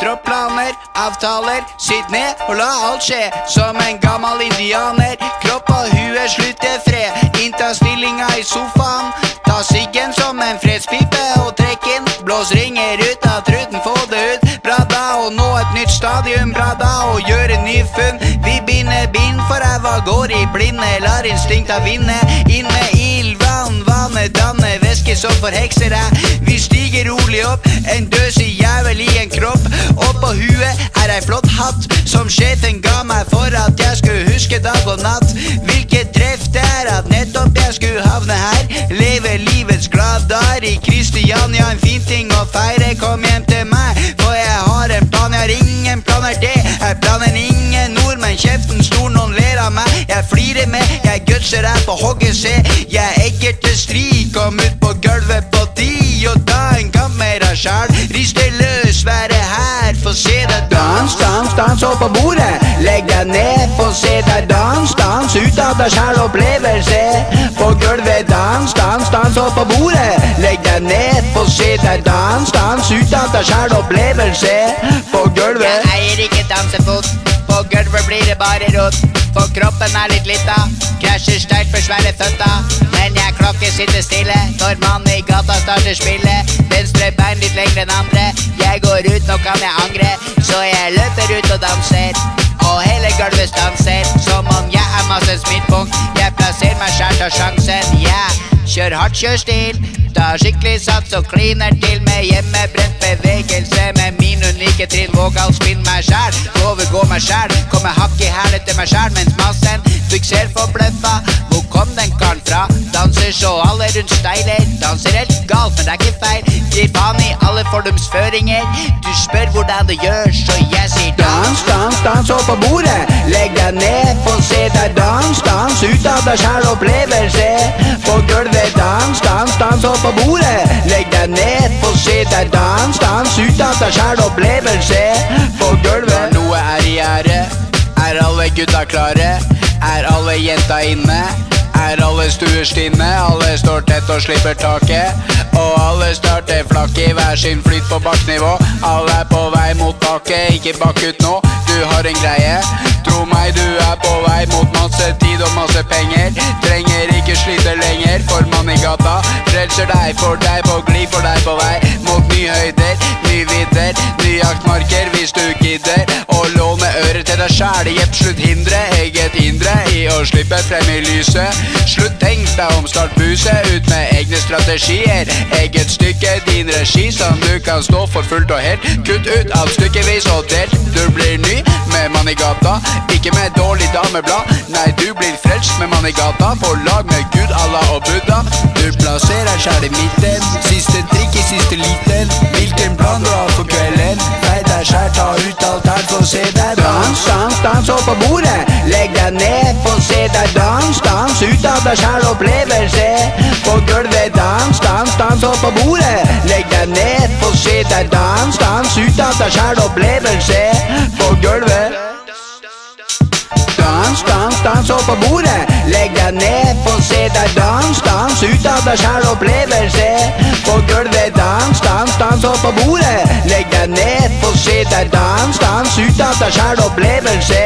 Dropp planer, avtaler, sitt ned og la alt skje. Som en gammel indianer, kropp og hue slutter fred. Innta stillinga i sofaen, ta siggen som en fredspipe og trekk inn. Blås ringer ut av truten, få det ut. Bra da å nå et nytt stadium, bra da å gjøre ny funn. Vi binder bind for ræva, går i blinde, lar instinkta vinne. Inn med ild, vann, vannet danner væske som forhekser deg. Vi stiger rolig opp, en døsig jævel ei flott hatt som sjefen ga meg for at jeg skulle huske dag og natt. Hvilket treff det er at nettopp jeg skulle havne her. Leve livets glade dager i Kristiania, en fin ting å feire. Kom hjem til meg, for jeg har en plan. Jeg har ingen planer, det er planen ingen ord, men Kjeften stor, noen ler av meg. Jeg flirer med, jeg gutser her på hogget, se. Jeg egger til stri, kom ut på gulvet på ti og ta en kamp med deg sjæl. Rist løs, få se deg dans, dans, dans opp på bordet. Legg deg ned, få se deg dans, dans ut av deg sjæl, opplevelse. På gulvet, dans, dans, dans opp på bordet. Legg deg ned, få se deg dans, dans ut av deg sjæl, opplevelse. På gulvet. Jeg eier ikke dansefot. På gulvet blir det bare rot. For kroppen er litt lita. Krasjer sterkt for svære føtta. Men jeg klokker sitter stille når mannen i gata starter spillet. Venstre bein litt lengre enn andre. Går ut, nå kan jeg angre. Så jeg løper ut og danser. Og hele gulvet stanser. Som om jeg er massens midtpunkt. Jeg plasserer meg sjæl, tar sjansen. Yeah. Kjør hardt, kjør stil. Ta skikkelig sats og kliner til med hjemmebrent bevegelse. Med min unike trinn vågal spinn meg sjæl. Overgå meg sjæl. Kommer hakk i hælet til meg sjæl mens massen fikser forbløffa. Hvor kom den karen fra? Danser så alle rundt steiler. Danser helt galt, men det er ikke feil. Gir faen i alle fordumsføringer. Du spør hvordan det gjøres, så jeg sier Dans, dans, dans opp på bordet. Legg deg ned, få se deg dans, dans ut av deg sjæl, opplevelse. På gulvet, dans, dans, dans opp på bordet. Legg deg ned, få se deg dans, dans ut av deg sjæl, opplevelse. På gulvet. Noe er i gjære, er alle gutta klare? Er alle jenta inne? Er alle stuer stinne? Alle står tett og slipper taket. Og alle starter flakk hver sin flyt på bakknivå. Alle er på vei mot taket, ikke bakk ut nå. Du har en greie. Tro meg, du er på vei mot masse tid og masse penger. Trenger ikke slite lenger, for mann i gata frelser deg. For deg på glid, for deg på vei mot nye høyder, nye vidder. Nye jaktmarker hvis du gidder. Og låne øret til deg sjæl. Jepp, slutt hindre eget indre i å slippe frem i lyset. Slutt tenk deg om, start buset ut med egne strategier. Eget stykke, din regi som du kan stå for fullt og helt. Kutt ut alt stykkevis og delt. Du blir ny med mann i gata, ikke med dårlig dameblad. Nei, du blir frelst med mann i gata, på lag med Gud, Allah og Buddha. Du plasserer sjæl i midten, siste trikk i siste liten. Hvilken plan du har for kvelden? Fei deg sjæl, ta ut alt her, få se deg dans, dans, dans opp på bordet. Legg deg ned, få se deg dans, dans ut av deg sjæl, opplevelse. På gulvet, dans, dans, dans opp på bordet. Deg ned, få se deg dans, dans ut av deg sjæl, opplevelse. På gulvet. Dans, dans, dans opp på bordet. Legg deg ned, få se deg dans, dans ut av deg sjæl, opplevelse. På gulvet, dans, dans, dans opp på bordet. Legg deg ned, få se deg dans, dans ut av deg sjæl, opplevelse.